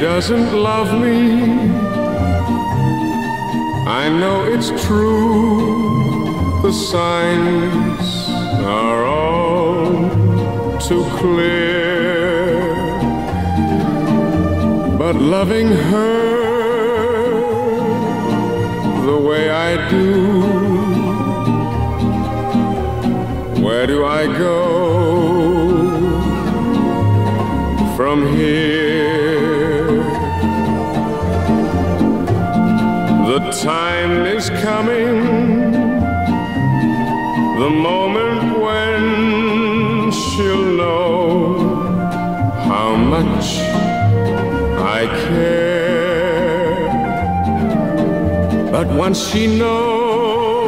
doesn't love me. I know it's true, the signs are all too clear. But loving her the way I do, where do I go from here? The time is coming, the moment when she'll know how much I care. But once she knows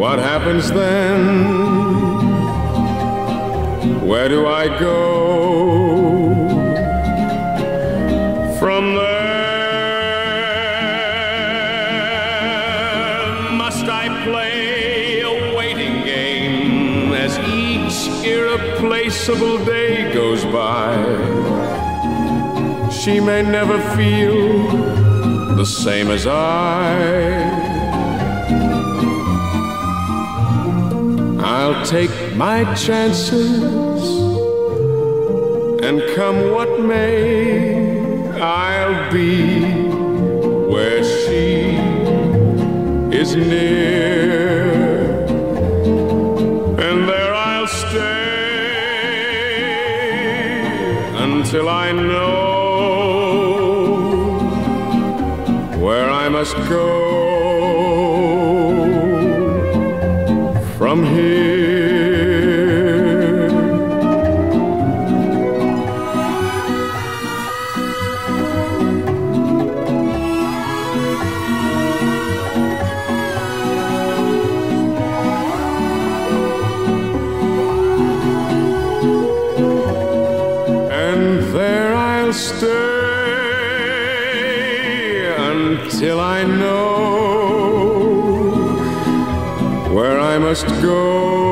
what happens then, where do I go each irreplaceable day goes by? She may never feel the same as I. I'll take my chances, and come what may, I'll be where she is near, until I know where I must go from here. Stay until I know where I must go